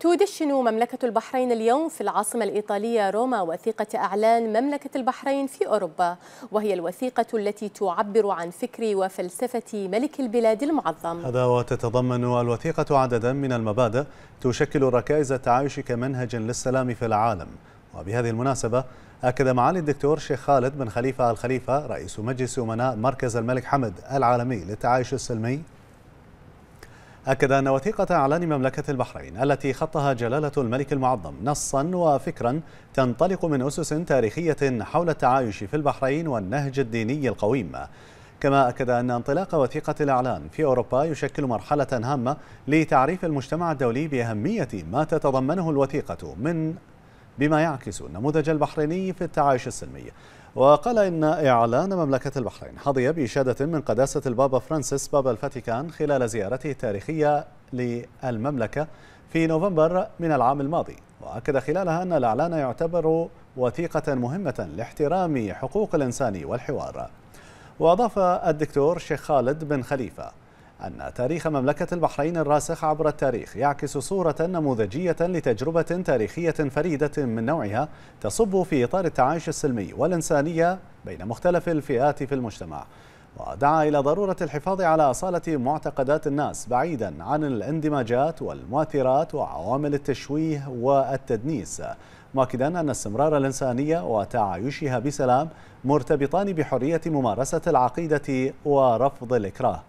تدشن مملكة البحرين اليوم في العاصمة الإيطالية روما وثيقة أعلان مملكة البحرين في أوروبا. وهي الوثيقة التي تعبر عن فكر وفلسفة ملك البلاد المعظم. هذا وتتضمن الوثيقة عددا من المبادئ تشكل ركائز التعايش كمنهج للسلام في العالم. وبهذه المناسبة أكد معالي الدكتور شيخ خالد بن خليفة الخليفة رئيس مجلس أمناء مركز الملك حمد العالمي للتعايش السلمي. أكد أن وثيقة إعلان مملكة البحرين التي خطها جلالة الملك المعظم نصا وفكرا تنطلق من أسس تاريخية حول التعايش في البحرين والنهج الديني القويم. كما أكد أن انطلاق وثيقة الإعلان في أوروبا يشكل مرحلة هامة لتعريف المجتمع الدولي بأهمية ما تتضمنه الوثيقة من بما يعكس النموذج البحريني في التعايش السلمي. وقال إن إعلان مملكة البحرين حظي بإشادة من قداسة البابا فرانسيس بابا الفاتيكان خلال زيارته التاريخية للمملكة في نوفمبر من العام الماضي. وأكد خلالها أن الإعلان يعتبر وثيقة مهمة لاحترام حقوق الإنسان والحوار. وأضاف الدكتور شيخ خالد بن خليفة أن تاريخ مملكة البحرين الراسخ عبر التاريخ يعكس صورة نموذجية لتجربة تاريخية فريدة من نوعها تصب في إطار التعايش السلمي والإنسانية بين مختلف الفئات في المجتمع. ودعا إلى ضرورة الحفاظ على أصالة معتقدات الناس بعيدا عن الاندماجات والمؤثرات وعوامل التشويه والتدنيس. مؤكدا أن استمرار الإنسانية وتعايشها بسلام مرتبطان بحرية ممارسة العقيدة ورفض الإكراه.